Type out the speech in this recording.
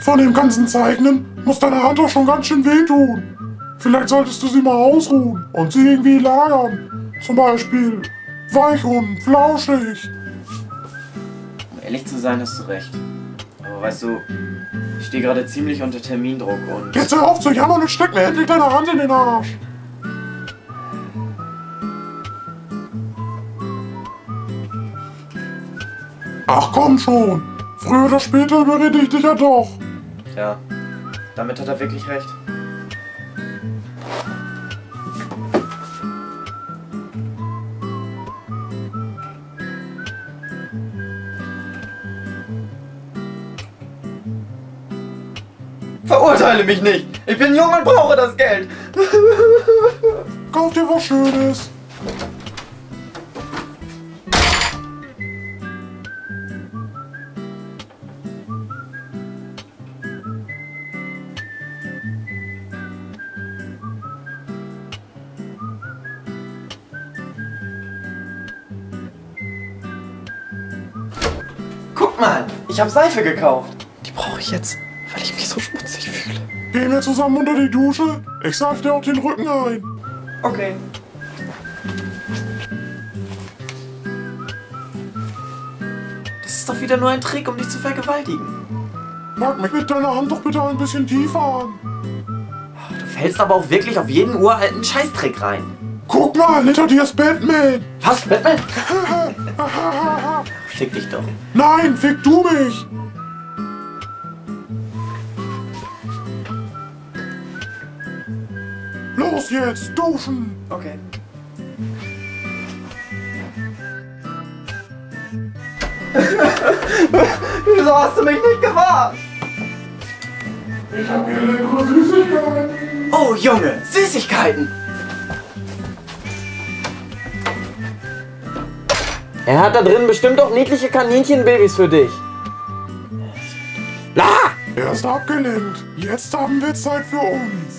Von dem ganzen Zeichnen muss deine Hand doch schon ganz schön wehtun. Vielleicht solltest du sie mal ausruhen und sie irgendwie lagern. Zum Beispiel weich und flauschig. Um ehrlich zu sein, hast du recht. Aber weißt du, ich stehe gerade ziemlich unter Termindruck und. Jetzt hör auf zu jammern und steck mir endlich deine Hand in den Arsch. Ach komm schon. Früher oder später überrede ich dich ja doch. Ja, damit hat er wirklich recht. Verurteile mich nicht! Ich bin jung und brauche das Geld! Kauf dir was Schönes. Mal, ich habe Seife gekauft. Die brauche ich jetzt, weil ich mich so schmutzig fühle. Gehen wir zusammen unter die Dusche? Ich seife dir auch den Rücken ein. Okay. Das ist doch wieder nur ein Trick, um dich zu vergewaltigen. Mag mich mit deiner Hand doch bitte ein bisschen tiefer an. Du fällst aber auch wirklich auf jeden uralten Scheißtrick rein. Guck mal, hinter dir ist Batman. Was, Batman? Fick dich doch. Nein, fick du mich. Los jetzt, duschen. Okay. Wieso hast du mich nicht gewarnt? Ich hab hier leckere Süßigkeiten. Oh Junge, Süßigkeiten! Er hat da drin bestimmt auch niedliche Kaninchenbabys für dich. La! Er ist abgelenkt. Jetzt haben wir Zeit für uns.